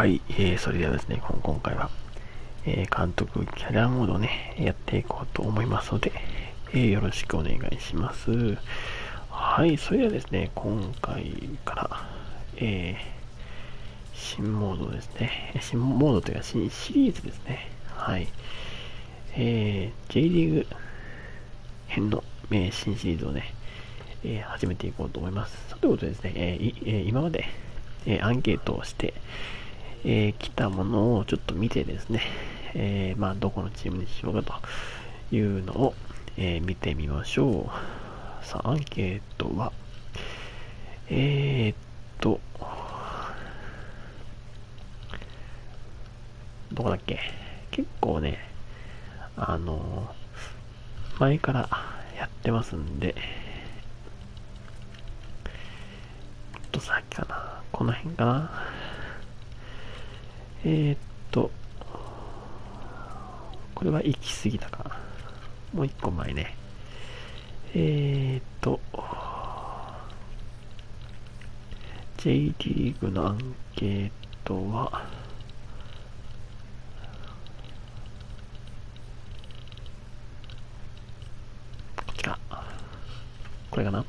はい、えー、それではですね、今回は、えー、監督キャラモードをね、やっていこうと思いますので、えー、よろしくお願いします。はい、それではですね、今回から、えー、新モードですね。新モードというか、新シリーズですね。はい。えー、J リーグ編の、えー、新シリーズをね、えー、始めていこうと思います。ということでですね、えー、えー、今まで、えー、アンケートをして、えー、来たものをちょっと見てですね、えー、まあ、どこのチームにしようかというのを、えー、見てみましょう。さあ、アンケートは、えー、っと、どこだっけ？結構ね、あの前からやってますんで、ちょっとさっきかな、この辺かな？えー、っと、これは行き過ぎたか。もう一個前ね。えー、っと、J リーグのアンケートは、こっちか。これかな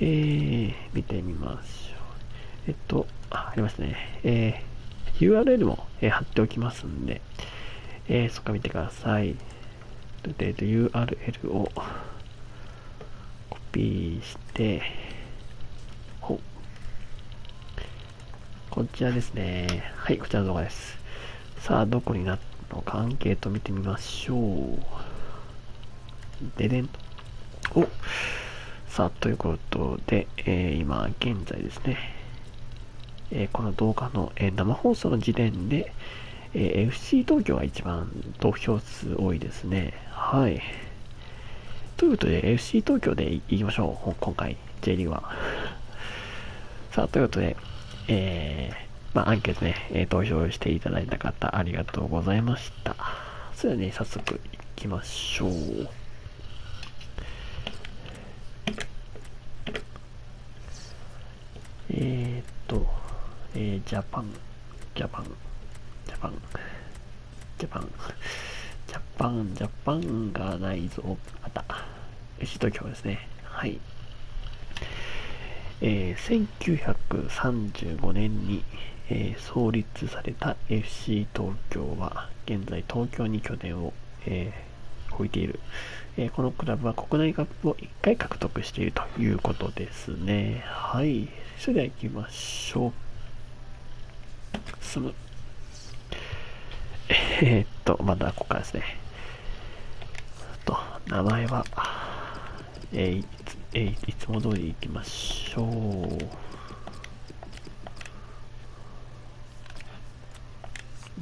えー、見てみましょう。えっと、あ、ありましたね。えー、URL も、えー、貼っておきますんで、えー、そこか見てください。で、URL をコピーして、ほこちらですね。はい、こちらの動画です。さあ、どこになったのかアンケート見てみましょう。ででんと。おさあ、ということで、えー、今現在ですね、えー、この動画の、えー、生放送の時点で、え FC 東京が一番投票数多いですね。はい。ということで、FC 東京でいきましょう。今回、J リーは。さあ、ということで、えー、まあ、アンケートね、え投票していただいた方、ありがとうございました。それではね、早速いきましょう。えー、っと、えー、ジャパン、ジャパン、ジャパン、ジャパン、ジャパン、ジャパンがないぞ。また、FC 東京ですね。はい。えー、1935年に、えー、創立された FC 東京は、現在東京に拠点を、えー、置いている、えー、このクラブは国内カップを1回獲得しているということですね。はい。それでは行きましょう。進む。えー、っと、まだここからですね。と、名前は、えー、いつ、えー、いつも通り行きましょう。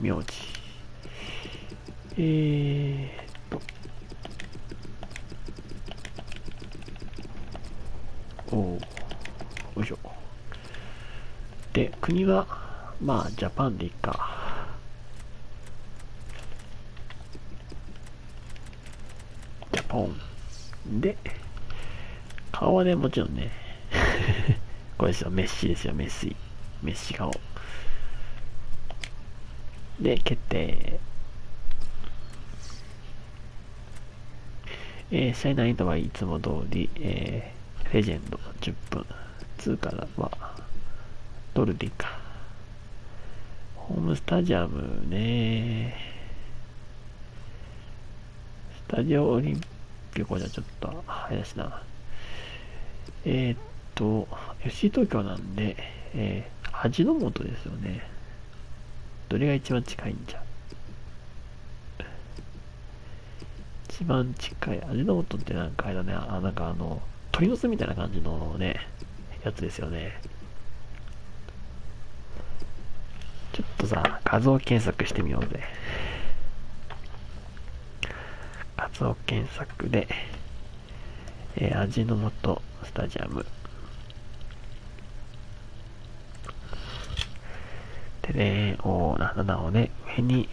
名字。えー、っと。およいしょ。で、国は、まあ、ジャパンでいいか。ジャポン。で、顔はね、もちろんね、これですよ、メッシですよ、メッシ。メッシ顔。で、決定。えー、試合難易度はいつも通り、えー、レジェンド10分。2からは、ドルディか。ホームスタジアムね。スタジオオリンピコじゃちょっと早いしな。えー、っと、FC 東京なんで、えー、味の素ですよね。どれが一番近いんじゃ。一番近い、味の素ってなんかあれだね、あ、なんかあの、鳥の巣みたいな感じのね、やつですよね。ちょっとさ、画像検索してみようぜ。画像検索で、えー、味の素スタジアム。でね、おー、なんだろうね、上に、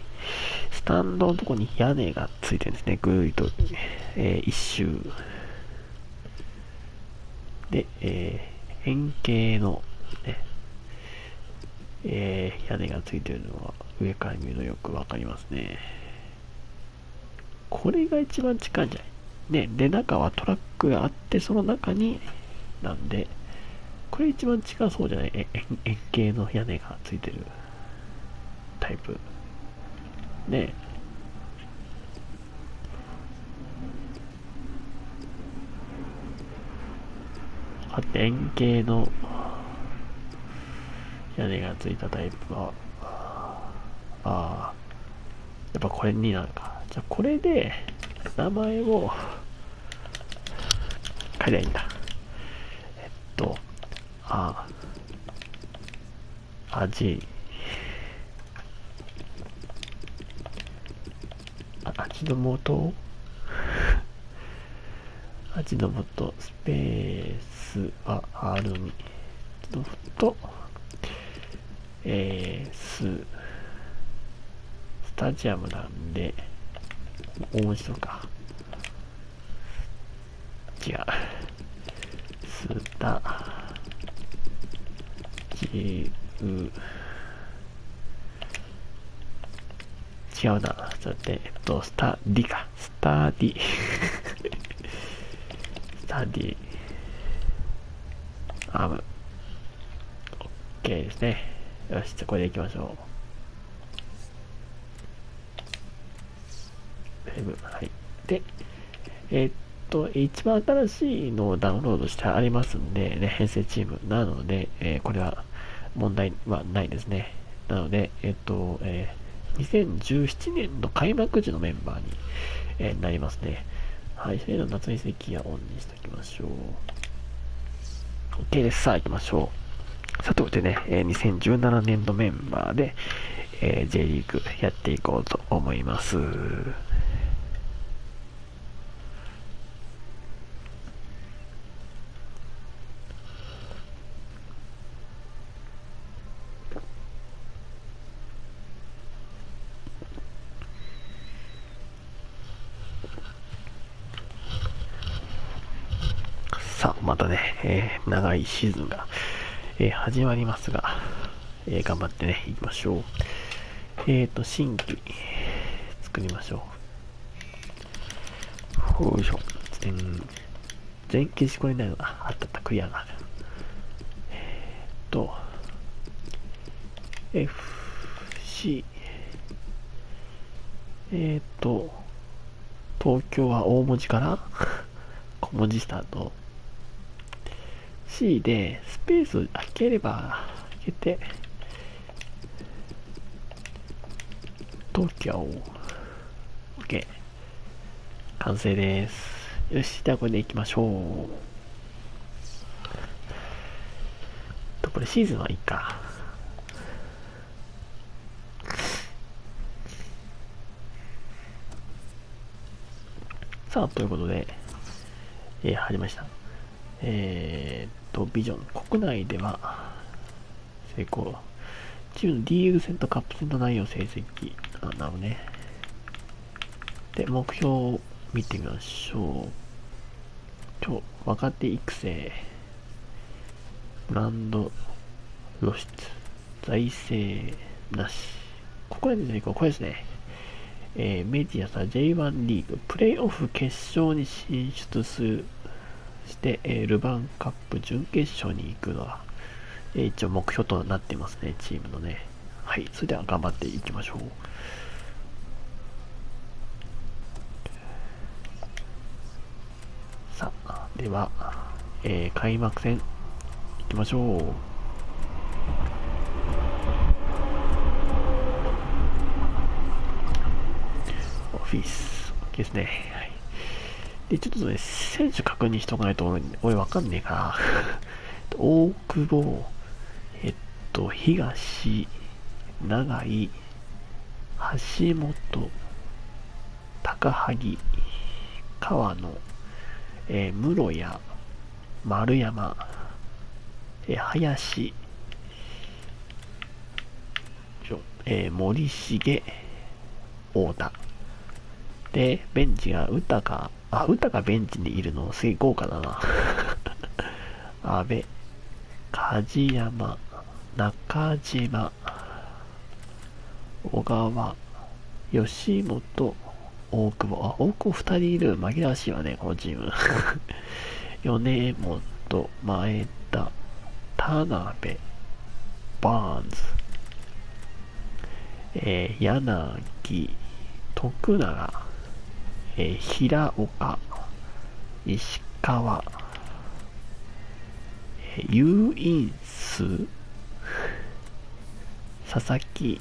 スタンドのとこに屋根がついてるんですね、ぐーりと、えー、一周。で、えー、円形の、ね、えー、屋根がついてるのは上から見るとよくわかりますね。これが一番近いんじゃない？ね、で、中はトラックがあって、その中に、なんで、これ一番近そうじゃない？円形の屋根がついてるタイプ。ねあって円形の屋根がついたタイプは、ああ、やっぱこれになるか。じゃあこれで、名前を書いていいんだ。えっと、ああ、味、味の素？味の素スペースは R にのとえー、ススタジアムなんで大文字とか違うスタジウ違うな。ちょっと待って、えっと、スタディか。スタディ。スタディ。アム。OK ですね。よし、じゃあこれでいきましょう。はい。で、えー、っと、一番新しいのをダウンロードしてありますんで、ね、編成チームなので、えー、これは問題はないですね。なので、えー、っと、え2017年の開幕時のメンバーに、え、なりますね。はい、それの夏に席はオンにしておきましょう。OK です。さあ行きましょう。さておいてね、え、2017年度メンバーで、えー、J リーグやっていこうと思います。さあ、またね、えー、長いシーズンが、えー、始まりますが、えー、頑張ってね、いきましょう。えっ、と、新規、作りましょう。よいしょ。全、全消しこれないのが、あったあった、クリアがある。えっ、と、FC、えっ、と、東京は大文字から小文字スタート。C でスペースを開ければ開けて東京 OK 完成です。よしではこれでいきましょう。とこれシーズンはいいか。さあということで、えー、入りました。えー、と、ビジョン、国内では成功。チームの D リーグ戦とカップ戦の内容成績。あ、なるね。で、目標を見てみましょう。今日、若手育成、ブランド露出、財政なし。ここでですね、これですね。えー、メディアさ J1 リーグ、プレイオフ決勝に進出するして、えー、ルヴァンカップ準決勝に行くのは、えー、一応目標となってますね、チームのね。はい、それでは頑張っていきましょう。さあ、では、えー、開幕戦、行きましょう。オフィス、OK ですね。はいで、ちょっとね、選手確認しとかないと俺わかんねえかな。大久保、えっと、東、長井、橋本、高萩、川野、えー、室谷、丸山、えー、林、えー、森重、太田。で、ベンチが歌か、あ、歌がベンチにいるのすげえ豪華だな。安倍、梶山、中島、小川、吉本、大久保。あ、大久保2人いる。紛らわしいわね、このチーム。米本、前田、田辺、バーンズ、えー、柳、徳永、えー、平岡、石川、えー、遊院数、佐々木、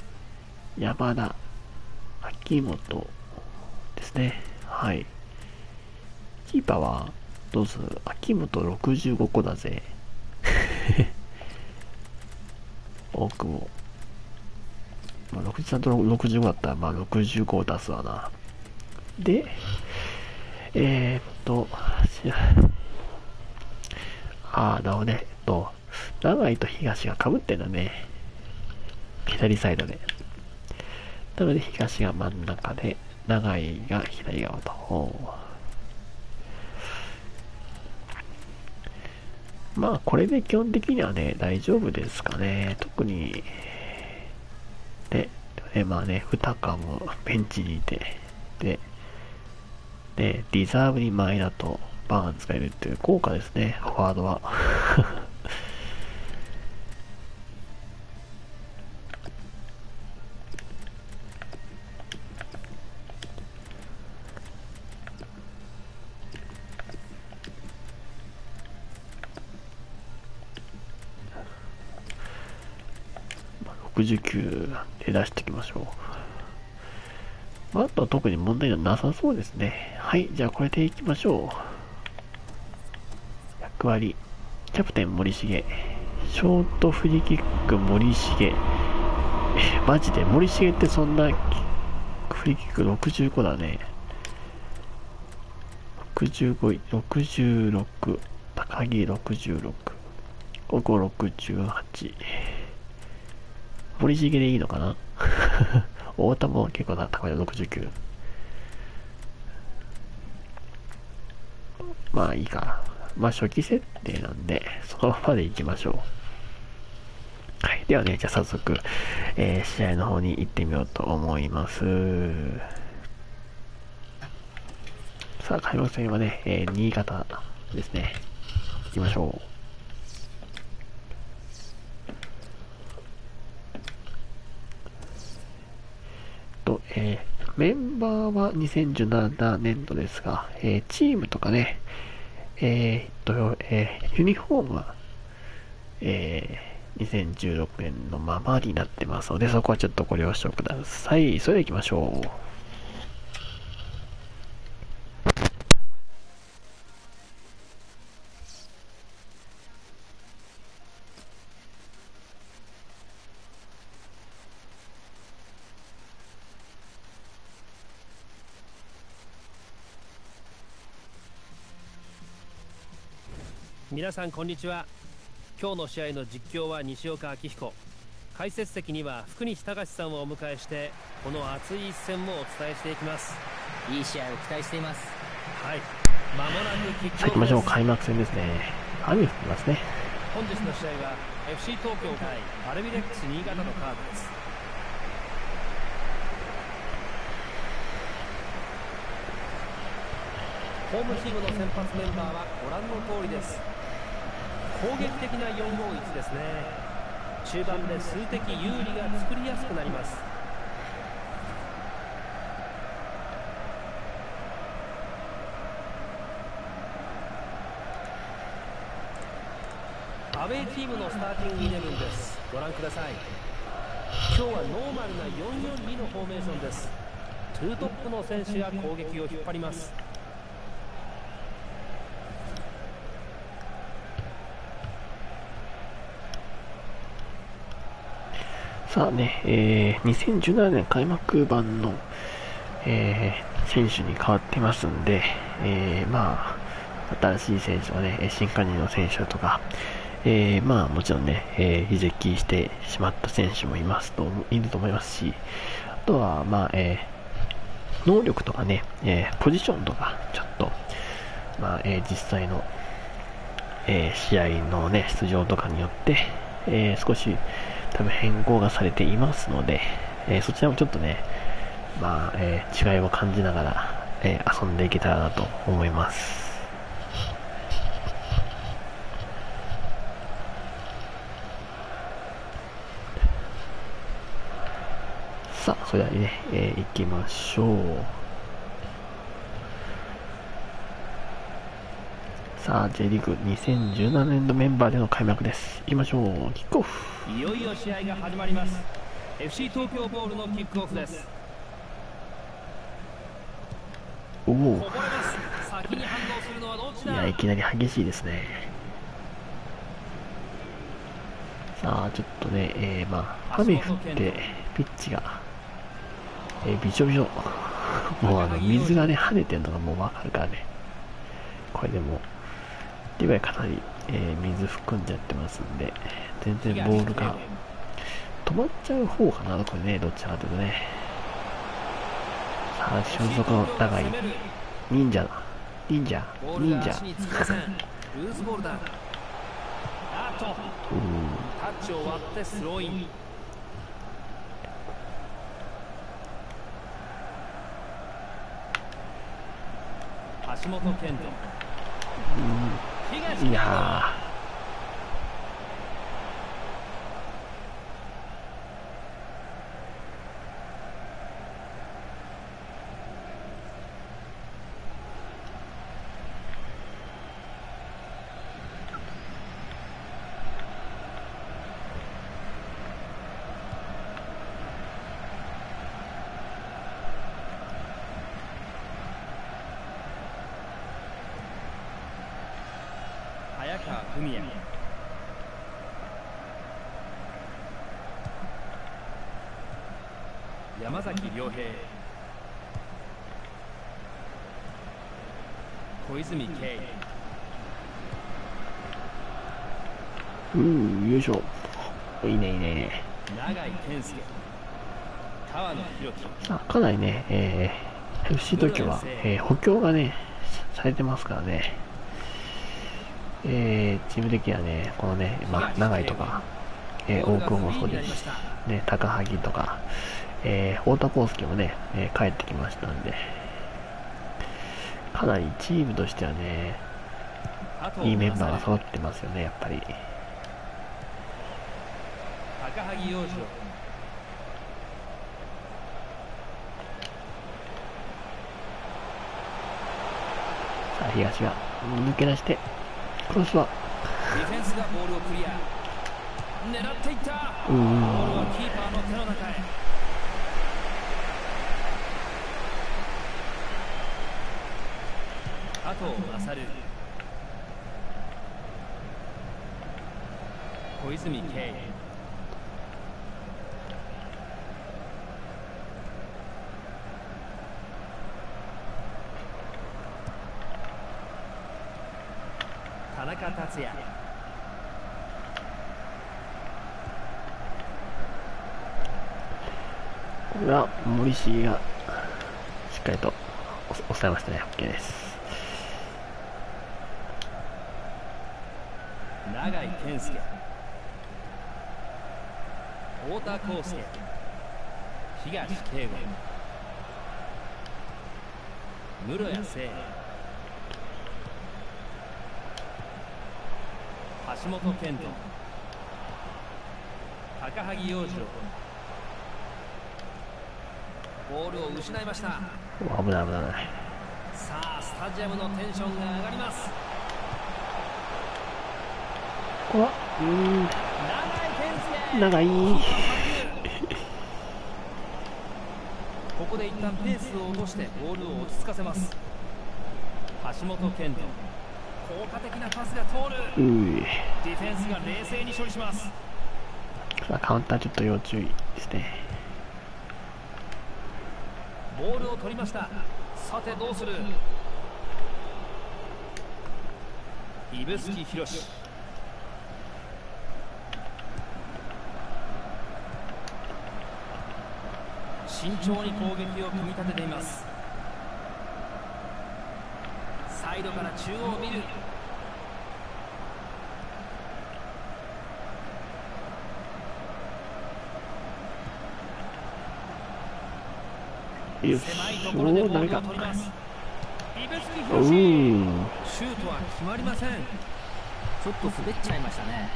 山田、秋元ですね。はい。キーパーは、どうする秋元65個だぜ。大久保。まあ、63と65だったら、まあ、65を出すわな。で、えー、っと、ああ、なるほどね。えっと、長井と東が被ってんだね。左サイドで。なので、東が真ん中で、長井が左側と。まあ、これで基本的にはね、大丈夫ですかね。特に、で、でまあね、二かもベンチにいて、で、で、リザーブに前だとバーン使えるっていう効果ですね、フォワードは。69で出していきましょう。あ、とは特に問題はなさそうですね。はい、じゃあこれでいきましょう。役割。キャプテン森重。ショートフリーキック森重。マジで森重ってそんなフリーキック65だね。65位、66、高木66、ここ68。森重でいいのかな？太田も結構な高いの69。まあいいか。まあ初期設定なんで、そのままでいきましょう。はい。ではね、じゃあ早速、えー、試合の方に行ってみようと思います。さあ、開幕戦はね、えー、新潟ですね。行きましょう。と、えー、メンバーは2017年度ですが、えー、チームとかね、えー、っと、えー、ユニフォームは、えー、2016年のままになってますので、そこはちょっとご了承ください。それでは行きましょう。皆さんこんにちは。今日の試合の実況は西岡明彦。解説席には福西隆さんをお迎えしてこの熱い一戦もお伝えしていきます。いい試合を期待しています。はい。まもなくキックさあ行きましょう。開幕戦ですね。雨降ってますね。本日の試合は FC 東京対アルビレックス新潟のカードです。ホームチームの先発メンバーはご覧の通りです攻撃的な451ですね。中盤で数的有利が作りやすくなります。アウェーチームのスターティングイレブンです。ご覧ください。今日はノーマルな442のフォーメーションです。ツートップの選手が攻撃を引っ張ります。さあね、えー、2017年開幕版の、えー、選手に変わってますんで、えー、まあ、新しい選手はね、新加入の選手とか、えー、まあもちろんね、えー、移籍してしまった選手もいますと、いると思いますし、あとは、まあ、えー、能力とかね、えー、ポジションとか、ちょっと、まあ、えー、実際の、えー、試合のね、出場とかによって、えー少し多分変更がされていますので、えーそちらもちょっとね、まあ、えー違いを感じながら、えー遊んでいけたらなと思います。さあ、それではね、えー行きましょう。さあ、J リーグ2017年度メンバーでの開幕です。行きましょう。キックオフ。いよいよ試合が始まります FC 東京ボールのキックオフですおおいや、いきなり激しいですね。さあ、ちょっとね、えー、まあ、雨降って、ピッチが、えー、びちょびちょ。もうあの、水がね、跳ねてるのがもうわかるからね。これでも、リバイかなり、えー水含んじゃってますんで、全然ボールが止まっちゃう方かな、これね、どっちかというとね。さあ、俊足の長い忍者だ。忍者、忍者。タッチを割ってスローイン橋本健人東いや早川文也山崎亮平小泉慶ー、うん、よいしょ。いいね、いいね、いいね。永井健介川野弘樹さあ、かなりね、えー、FC 東京は、えー補強がね、されてますからね。えー、チーム的にはね、このね、まあ、長井とか、えー、大久保もそうですし、ね、高萩とか、えー、太田康介もね、えー帰ってきましたんで、かなりチームとしてはね、いいメンバーが揃ってますよね、やっぱり。高萩洋次郎。さあ、東が抜け出して、クロスは、ディフェンスがボールをクリア。狙っていった。うーん。ボールはキーパーの手の中へ加藤勝小泉慶田中達也これは森重がしっかりと押抑えましたね。OK です。永井健介。太田康介。東慶吾。室谷聖橋本健人。高萩洋次郎。ボールを失いました。お危ない危ない。さあスタジアムのテンションが上がりますこれは、うーん、長い。ここで一旦ペースを落としてボールを落ち着かせます。橋本健人。効果的なパスが通る。ディフェンスが冷静に処理します。さあ、カウンターちょっと要注意ですね。ボールを取りました。さてどうする？指宿博慎重に攻撃を組み立てています。サイドから中央を見る。シュートは決まりません。ちょっと滑っちゃいましたね。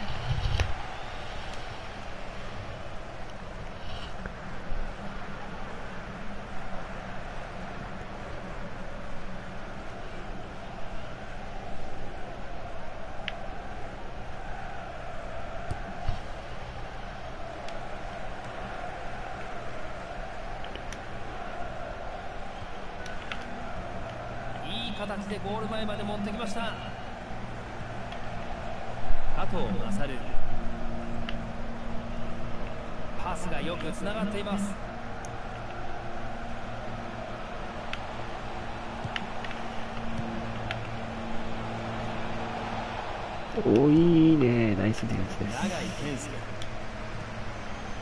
ました。加藤勝パスがよくつながっています。おいいね。ナイスディフェンスです。永井健介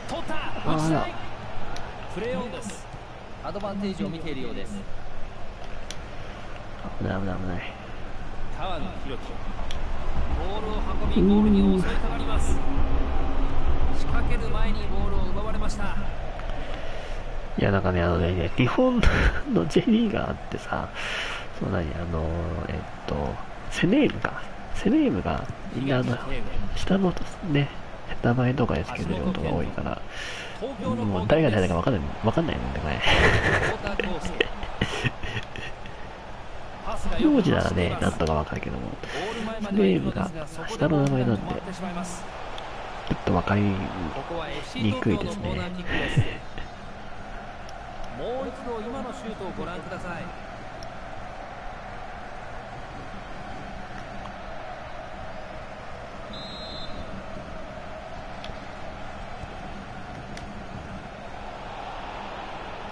取ったあら落ちないプレーオンです。アドバンテージを見ているようです。危ない危ない危ない川野弘樹ボールを運びゴールに襲いかかります。仕掛ける前にボールを奪われました。いやなんかねあのね日本の J リーガーってさそう何あのえっとセネームか。セネームがみんなあの下のね名前とかでつけてることが多いからもう誰が誰だか分かんない分かんないもんねこれ 太田康介パスがよく名字ならねなんとか分かるけどもゴール前まではいるのですが下の名前なんでちょっと分かりにくいですね。もう一度今のシュートをご覧ください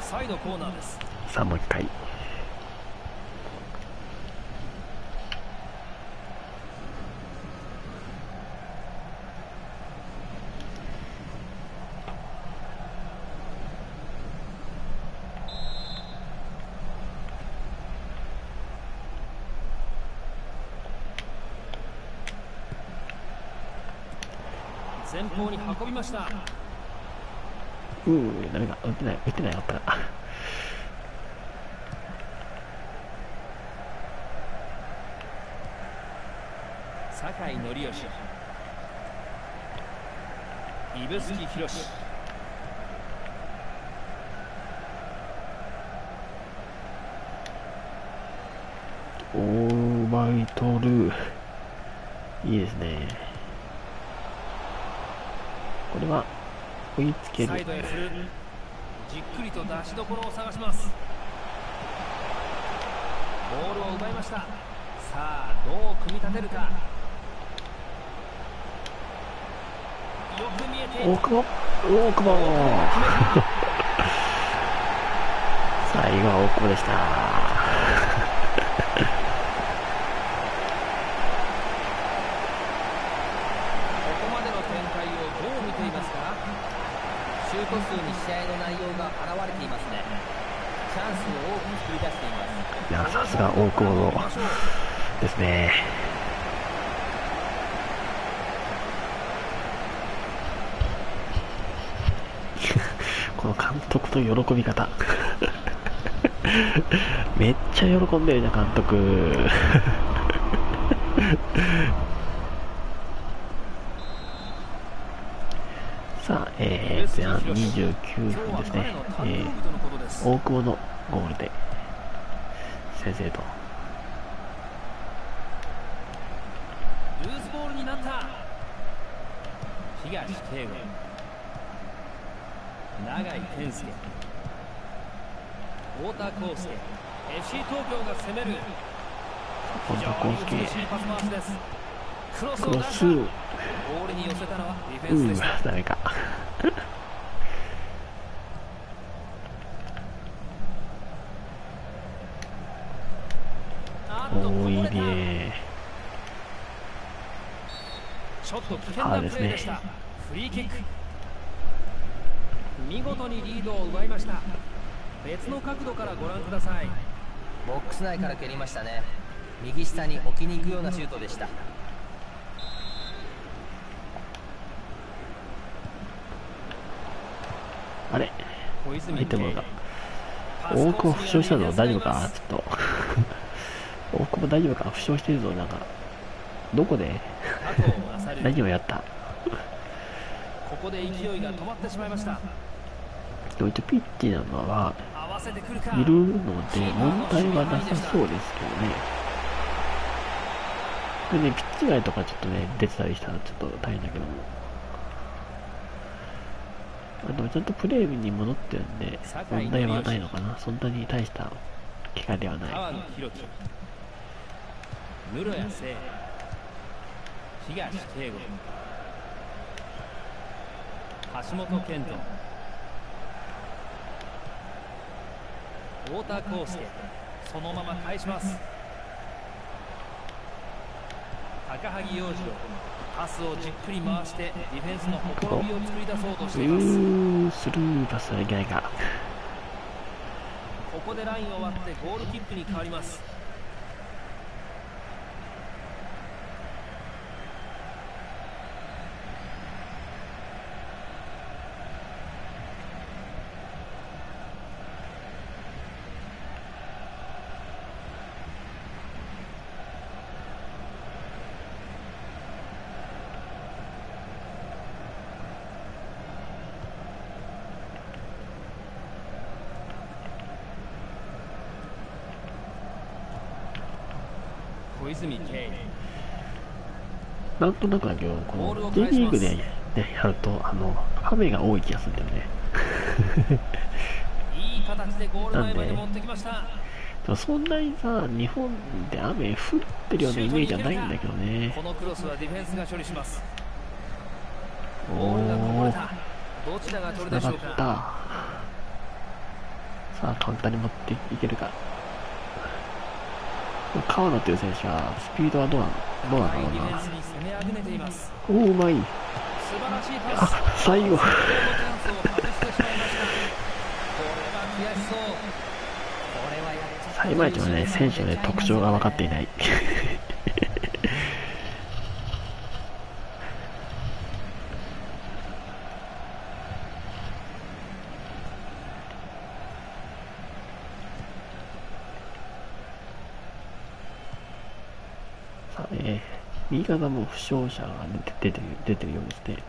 サイドコーナーですさあもう一回前方に運びました。うーダメか打ってない打ってないあったら酒井紀義。指宿博士。おー奪い取るいいですねこれは追いつける。じっくりと出しどころを探します。ボールを奪いました。さあどう組み立てるか。よく見えて。大久保。大久保。最後は大久保でしたここまでの展開をどう見ていますかシュート数に試合の内容が現れていますね。チャンスを多く作り出しています。いやさすが大久保ですね。この監督の喜び方。めっちゃ喜んでるじゃん監督 さあ、えー、前半29分ですね、え、ー、大久保のゴールで先制とルーズボールになった東圭吾永井健介太田康介 FC 東京が攻める本非田康介クロスを出したクロスうボールに寄せたのはディフェンスでんしたダメかあっとこぼおーいいれたねちょっと危険なプレーでしたフリーキック見事にリードを奪いました別の角度からご覧くださいボックス内から蹴りましたね右下に置きに行くようなシュートでしたあれ入ってもら大久保負傷したぞ。大丈夫かちょっと。大久保大丈夫か負傷してるぞ。なんか、どこで何をやったここで勢いが止まってしまいましたでも一応ピッチなのは、いるので問題はなさそうですけどね。でね、ピッチ外とかちょっとね、出てたりしたらちょっと大変だけども。あでもちゃんとプレーに戻ってるんで、問題はないのかな。そんなに大した怪我ではない。室谷聖東圭吾橋本健人太田康介そのまま返します。高萩洋次郎パスをじっくり回してディフェンスのほころびを作り出そうとうしています。ー、スルーパスはいけないか。ここでラインを割ってゴールキックに変わります泉圭なんとなくだけど、この J リーグで、ね、やると、あの、雨が多い気がするんだよね。いい形でゴール前まで持ってきましたでもそんなにさ、日本で雨降ってるようなイメージはないんだけどね。このクロスはディフェンスが処理しますおボーどちらが取るでしょうかた。さあ、カウンターに持っていけるか。川野という選手は、スピードはどうなの？どうなんだろうな？おー、うまい。あ、最後。このチャンスを外してしまはね、選手のね、特徴が分かっていない。さあ、えー、右側も負傷者が出て出てる出てるようですね。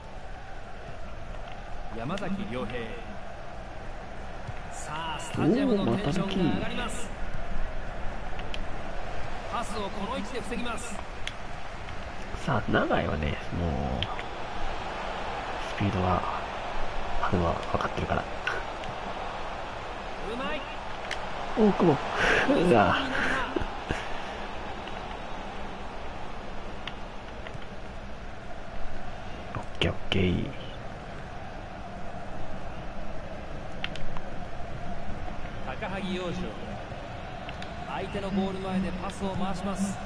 山崎亮平さあスタジアムのテンションが上がりますパスをこの位置で防ぎますさあ、長井はね、もう、スピードは、あるのは分かってるから。うまい大久保。うわオ高萩洋次郎相手のゴール前でパスを回します。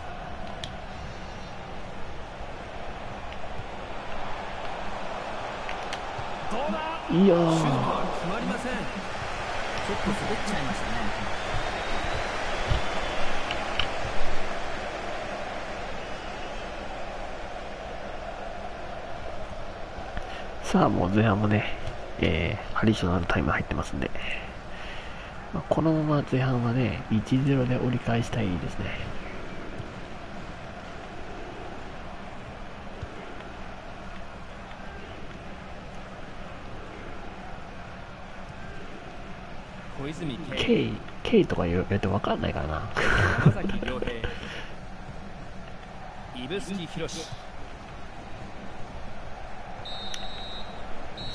どうだ？いやシュートー、は決まりません。ちょっと滑っちゃいましたねさあもう前半もね、えー、アディショナルタイム入ってますんで、まあこのまま前半はね、1-0で折り返したいですね。K、K とか言われて分かんないからな。山崎亮平指宿博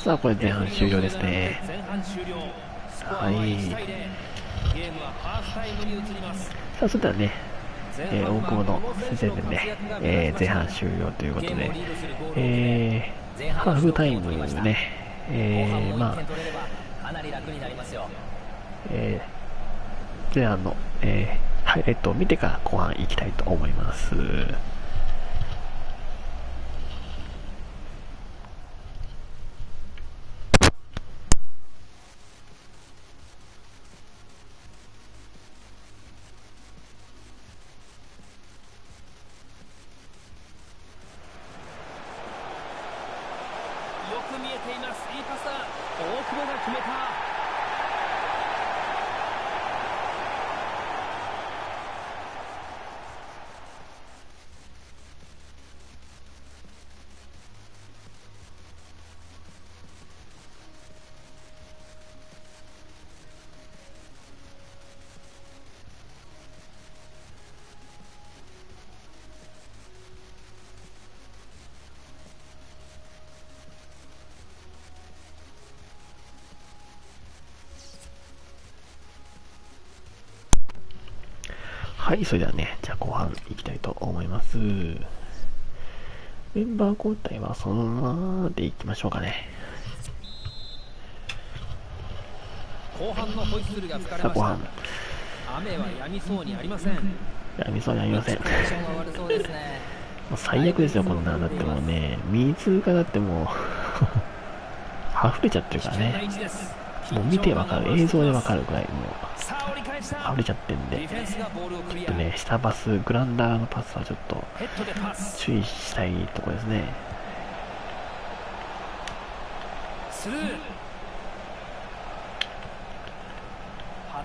さあこれ前半終了ですね。はいさあそれではね、えー、大久保の先制点で、えー、前半終了ということで、えー、ハーフタイムね、えー、まあ、えー、前半の、えー、ハイライトを見てから後半行きたいと思います。よく見えていますいいパスだ大久保が決めたはい、それではね、じゃあ後半いきたいと思います。メンバー交代はそのままでいきましょうかね。後半のホイッスルが吹かれました。雨は止みそうにありません。止みそうにありません。もう最悪ですよ、こんな。だってもうね、水がだってもう 溢れちゃってるからね。もう見てわかる、映像でわかるぐらいもう、溢れちゃってんで、ちょっとね、下パス、グランダーのパスはちょっと注意したいところですね。スルー。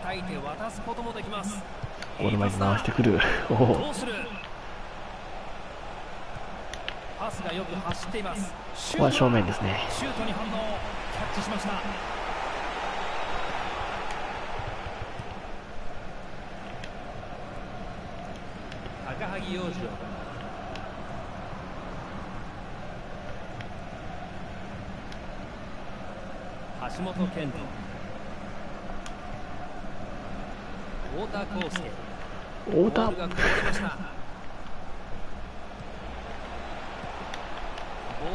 叩いて渡すこともできます。ゴール前に回してくる。おお。パスがよく走っています。ここは正面ですね。シュートに反応。キャッチしました高萩洋次郎橋本健人。太田康介。太田。ボ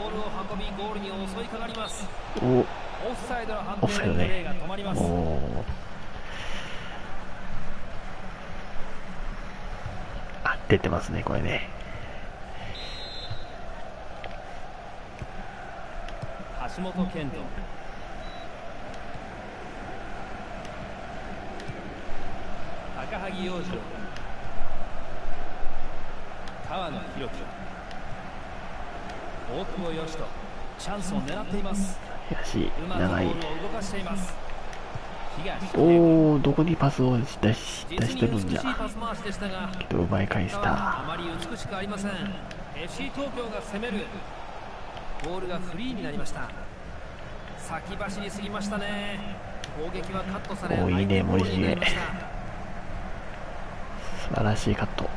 ールを運びゴールに襲いかかります。お。オフサイドの判定でプレーが止まります、あ出てますねこれね。橋本健人。萩洋次郎。川野弘樹。大久保嘉人。チャンスを狙っています。東長いおおどこにパスを出し出してるんじゃ。けど奪い返した。あまり美しくありません FC 東京が攻める。ボールがフリーになりました。先走りすぎましたね。攻撃はカットされおいいね森重。素晴らしいカット。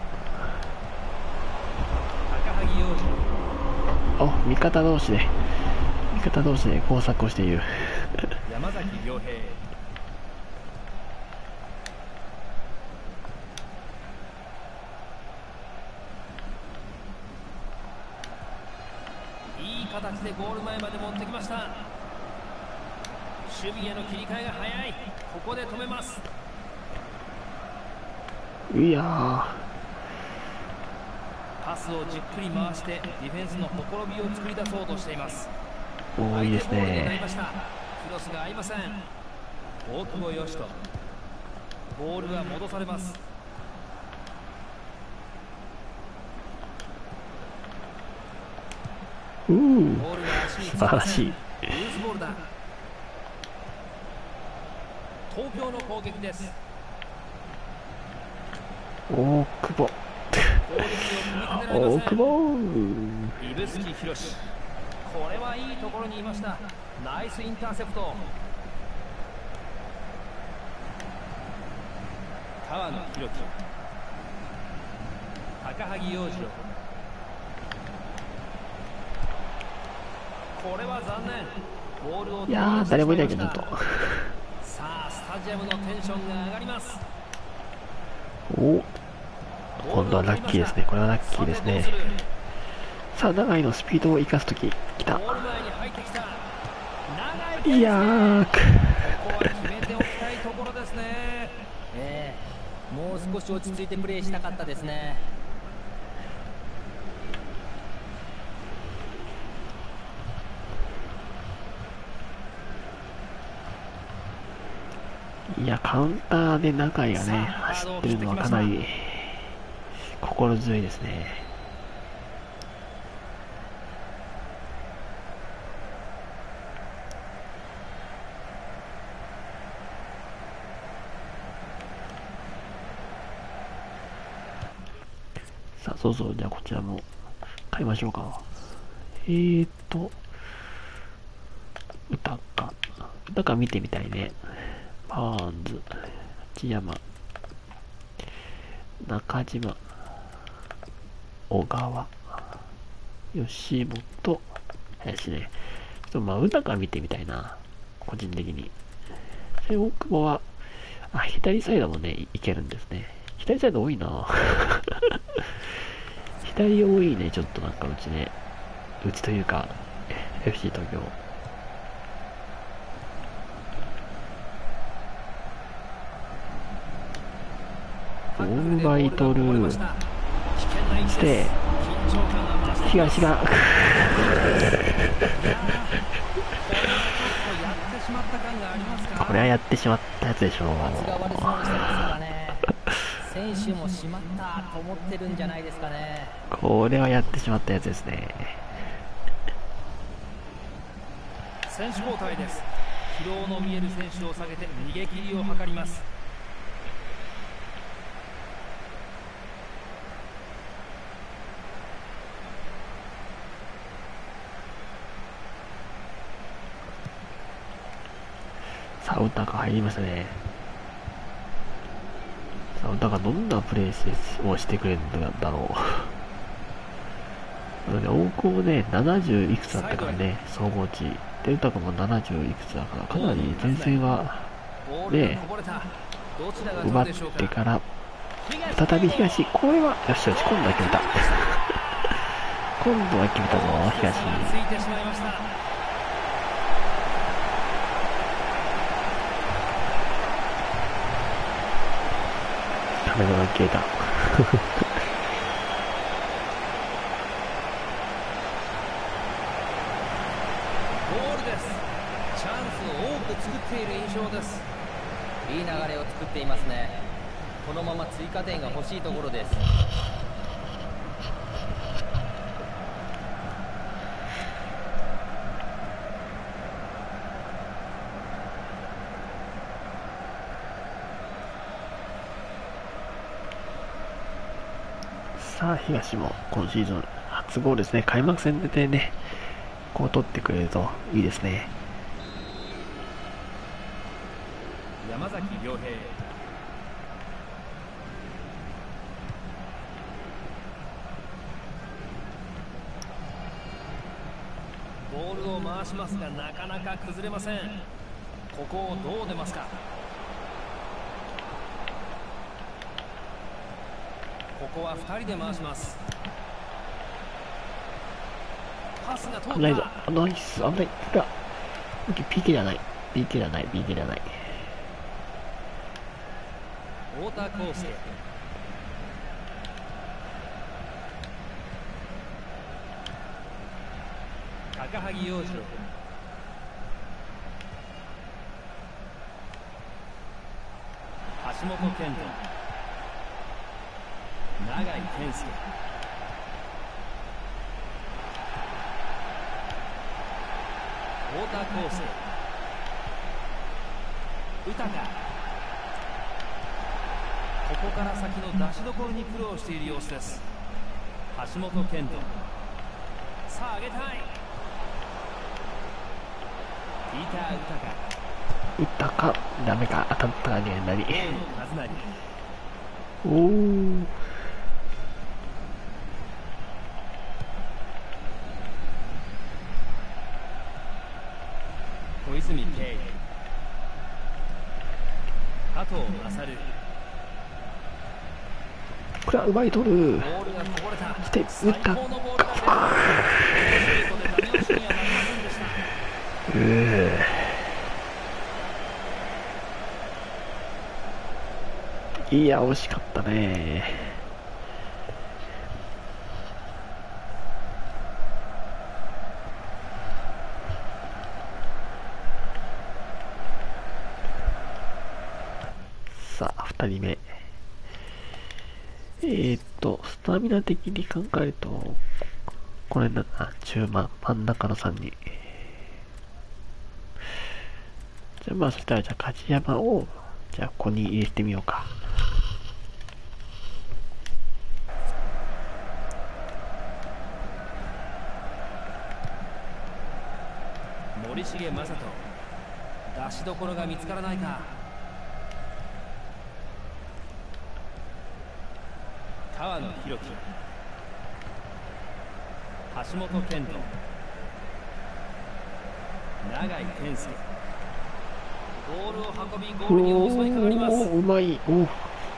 お味方同士で味方同士で工作をしている。山崎良平いい形でゴール前まで持ってきました。守備への切り替えが早い。ここで止めます。いやパスをじっくり回してディフェンスのほころびを作り出そうとしています。おいいですね。クロスが合いません。大久保嘉人。ボールが戻されますうー。素晴らしい。東京の攻撃です。大久保。大久保。指宿博これはいいところにいました。ナイスインターセプト。川野弘樹。高萩洋次郎これは残念ボールをいやー誰もいないけどとさあスタジアムのテンションが上がりますお今度はラッキーですね。これはラッキーですね。さあ、長井のスピードを生かすとき、来た。いやー、もう少し落ち着いてプレーしたかったですね。いや、カウンターで中井がね、走ってるのはかなり心強いですね。さあ、そうそう、じゃあこちらも買いましょうか。えーと、歌か。歌か見てみたいね。バーンズ、内山、中島、小川、吉本、林ね。ちょっとまあ、歌から見てみたいな。個人的に。で、大久保は、あ、左サイドもね、いけるんですね。左サイド多いな 左多いね、ちょっとなんかうちね。うちというか、FC 東京。オーバイトルー。して、東が、これはやってしまったやつでしょう。選手もしまったと思ってるんじゃないですかねこれはやってしまったやつですね。選手交代です疲労の見える選手を下げて逃げ切りを図りますサウタが入りましたね。サウタがどんなプレーをしてくれるんだろう。なので、王校ね、70いくつだったからね、総合値。デルタ君も70いくつだから、かなり前線はボールがこぼれたどちらが奪ってから、再び東。これは、よしよし、今度は決めた。今度は決めたぞ、東。カメラが消えた。ゴールです。チャンスを多く作っている印象です。いい流れを作っていますね。このまま追加点が欲しいところです。さあ、東も今シーズン初ゴールですね。開幕戦でね、こう取ってくれるといいですね。山崎亮平ボールを回しますがなかなか崩れませんここをどう出ますか？ここは2人で回しますパスが通った危ないナイス。危ない。だ。PK じゃない。PK じゃない。PK じゃない。太田康介高萩洋次郎橋本健人永井健介。太田康介豊ここから先の出しどころに苦労している様子です。橋本健人。さあ上げたい。ピーター・打ったか、ダメか、当たったかね、何？豊大野和成お泉慶加藤勝これは奪い取る。ボールがこぼれたして打った最高のボールが出たシュートでダメ押しにはなりませんでしたうーいや、惜しかったね。さあ、二人目。えー、っと、スタミナ的に考えると、これな、あ中盤、真ん中の3人。じゃあまあそしたらじゃあ勝山をじゃあここに入れてみようか森重正人出しどころが見つからないか川野弘樹。橋本健人。永井健介。ボールを運びゴールに襲いかかりますうまい。おー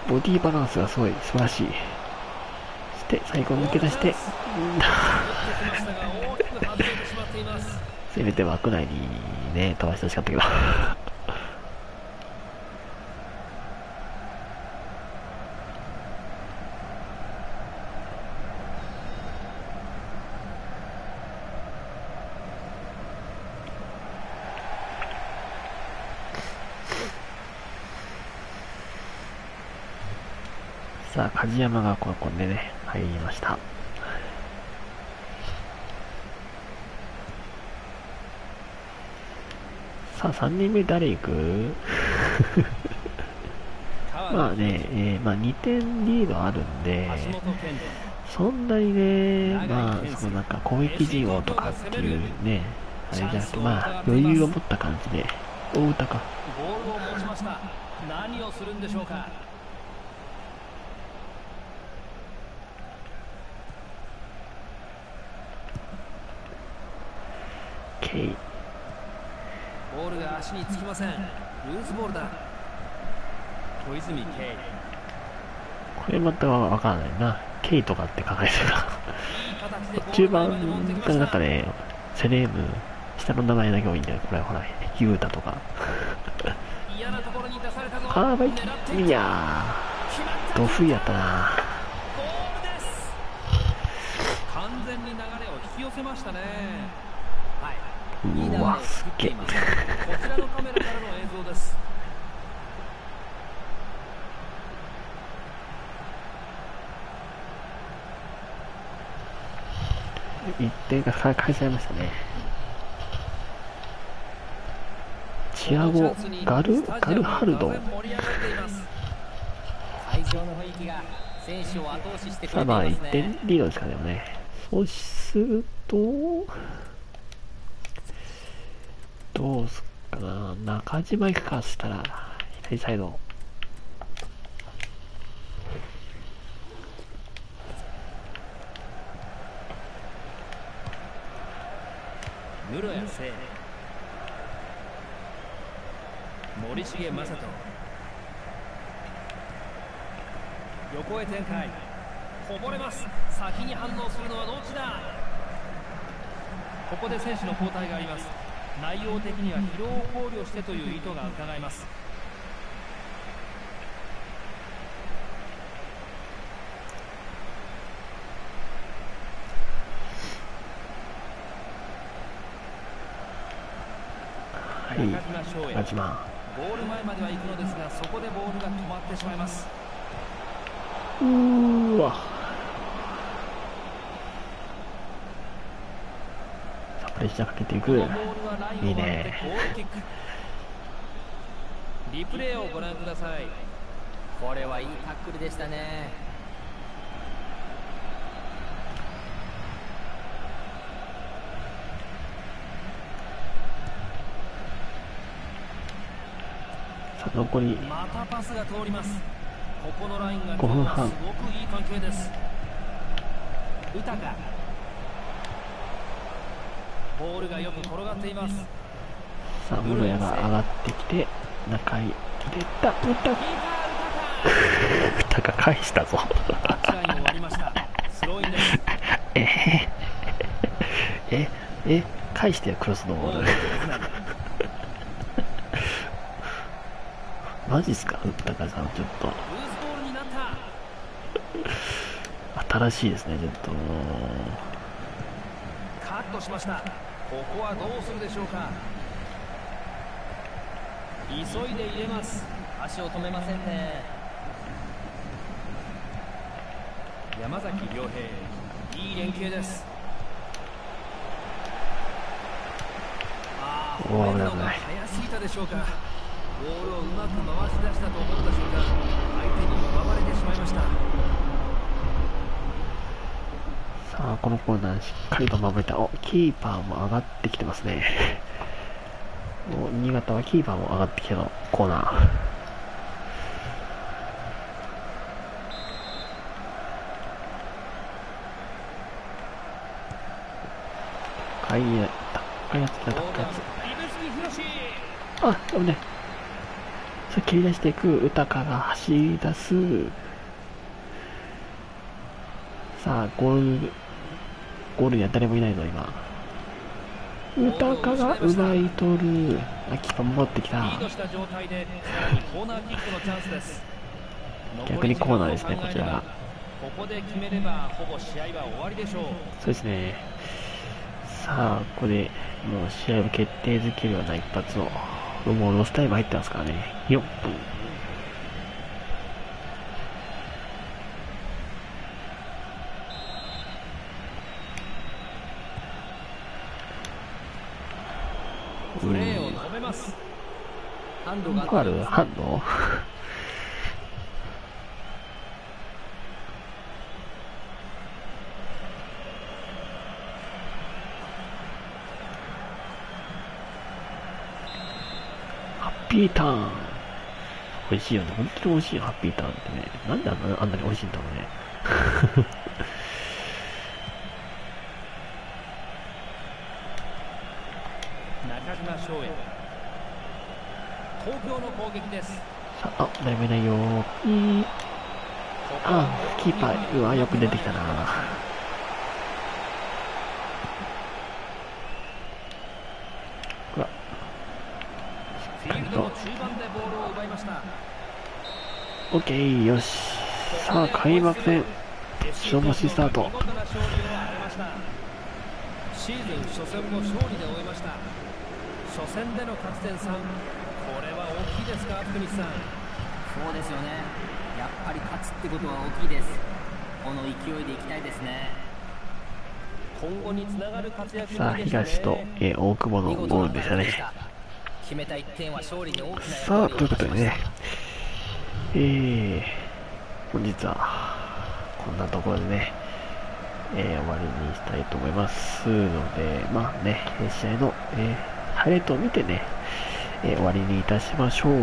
ボディバランスがすごい素晴らしい。そして、最後抜け出して、せめて枠内にね、飛ばしてほしかったけど。さあ、梶山がここでね、入りました。さあ、3人目誰行く？まあね、えー、まあ2点リードあるんで、そんなにね、まあ、そのなんか攻撃陣王とかっていうね、あれじゃなくて、まあ余裕を持った感じで、大歌か。ボールを持ちました。何をするんでしょうか。ケイボールが足につきません。ルーズボールだ。小泉ケイこれまたわからないな。ケイとかって考えてた。中盤の中でセレーム下の名前だけ多いんだよ。これほらユータとか。あーバイいやードフやったな。完全に流れを引き寄せましたねうわすっげえ。こちらのカメラからの映像です。1点が返されましたね。チアゴ・ガルガルハルド。さあまあ1点リードですかねね。そうするとどうすっかな。中島行くかしたら左サイド。室谷聖。森重正人。横へ展開。こぼれます。先に反応するのはどっちだ？ここで選手の交代があります。内容的には疲労を考慮してという意図が伺えます。はい、中島ゴール前までは行くのですがそこでボールが止まってしまいます。うーわプレッシャーかけていく。いいね。リプレイをご覧ください。これはいいタックルでしたね。さあ残りまたパスが通ります。ここのラインが5分半。すごくいい関係です。豊ボールがよく転がっています。さあ室谷が上がってきて中井入れた。打った。歌が返したぞ。えええ返してよクロスのボールマジっすか歌かさんちょっと。新しいですねちょっとトしました。ここはどうするでしょうか。急いで入れます。足を止めませんね。山崎亮平いい連携です。ああ危ない危ない早すぎたでしょうか。ボールをうまく回し出したと思った瞬間相手に奪われてしまいました。さあ、このコーナーしっかりと守れた。お、キーパーも上がってきてますね。お新潟はキーパーも上がってきてのコーナー。高いや、高いやつだ、高いやつ。あ、危ね。さあ、蹴り出していく、歌かが走り出す。さあ、ゴール、ゴールには誰もいないぞ、今。歌かが奪い取る。あ、キーパー戻ってきた。逆にコーナーですね、こちらが。ここで決めればほぼ試合は終わりでしょうそうですねさあここでもう試合を決定づけるような一発をもうロスタイム入ってますからね4分プレーを止めます。ハンドがあるハンド？ピーターン。美味しいよね。本当に美味しいよ、ハッピーターンってね。なんであんなあんなに美味しいんだろうね。中島翔也。東京の攻撃です。さあ、誰もいないよ。いい。あ、キーパー、うわ、よく出てきたな。オッケー、よし。さあ、開幕戦、白星スタート。シーズン初戦も勝利で終えました。初戦での勝ち点3、これは大きいですか、福西さん？そうですよね。やっぱり勝つってことは大きいです。この勢いでいきたいですね。今後につながる活躍、ね、さあ、東と、えー、大久保のゴールでしたね。決めた1点は勝利に大きなさあ、ということでね、えー、本日はこんなところでね、えー、終わりにしたいと思いますので、まあね、試合の、えー、ハイライトを見てね、えー、終わりにいたしましょう。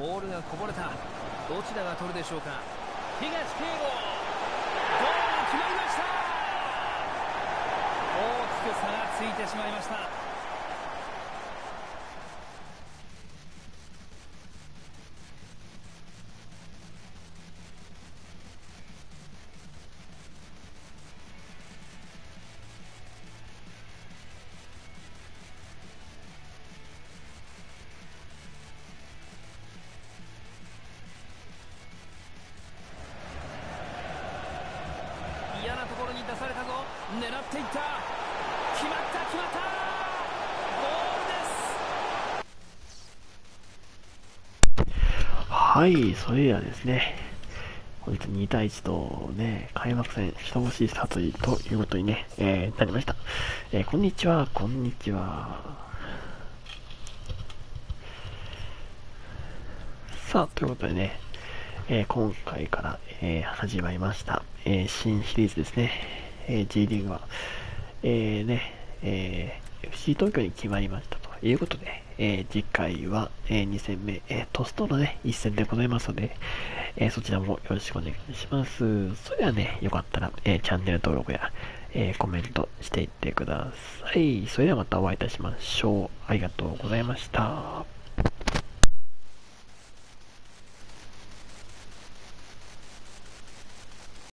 ボールがこぼれた。どちらが取るでしょうか。東慶吾。ゴール決まりました。大きく差がついてしまいました。はいそれではですね本日2対1とね、開幕戦、人欲しいスタートということにね、えー、なりました。えー、こんにちは、こんにちは。さあ、ということでね、えー、今回から、えー、始まりました、えー、新シリーズですね。え、G リーグは、え、ね、え、FC 東京に決まりましたということで、え、次回は、えー、2戦目、えー、トスとのね、1戦でございますので、えー、そちらもよろしくお願いします。それではね、よかったら、えー、チャンネル登録や、え、コメントしていってください。それではまたお会いいたしましょう。ありがとうございました。